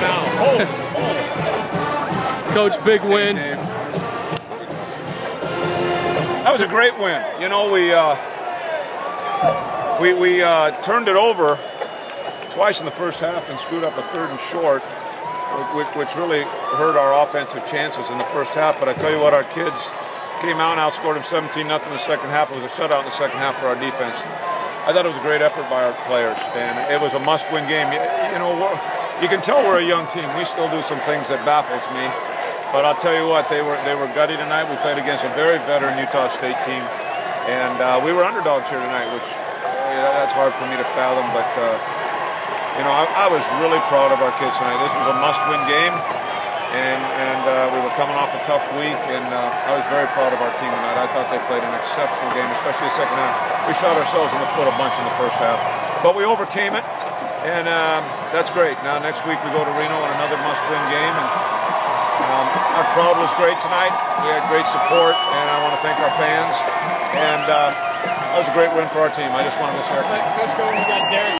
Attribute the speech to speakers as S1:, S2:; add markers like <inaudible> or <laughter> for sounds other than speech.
S1: <laughs> Coach, big win.
S2: That was a great win. You know, we uh, we we uh, turned it over twice in the first half and screwed up a third and short, which, which really hurt our offensive chances in the first half. But I tell you what, our kids came out and outscored them 17 nothing in the second half. It was a shutout in the second half for our defense. I thought it was a great effort by our players, and it was a must-win game. You, you know, you can tell we're a young team. We still do some things that baffles me. But I'll tell you what, they were they were gutty tonight. We played against a very veteran Utah State team, and uh, we were underdogs here tonight, which yeah, that's hard for me to fathom. But uh, you know, I, I, was really proud of our kids tonight. This was a must-win game, and and uh, we were coming off a tough week, and uh, I was very proud of our team tonight. I thought they played an exceptional game, especially the second half. We shot ourselves in the foot a bunch in the first half, but we overcame it, and um, that's great. Now next week we go to Reno in another must-win game, and um, our crowd was great tonight. We had great support, and I want to thank our fans. And uh, that was a great win for our team. I just want to share.